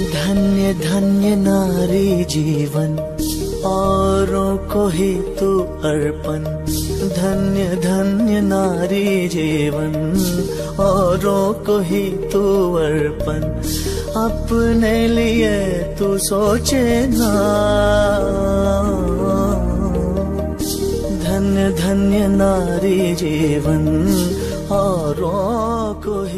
धन्य धन्य नारी जीवन, औरों को ही तू अर्पण। धन्य धन्य नारी जीवन, औरों को ही तू अर्पण। अपने लिए तू सोचे ना। धन्य धन्य नारी जीवन, औरों को ही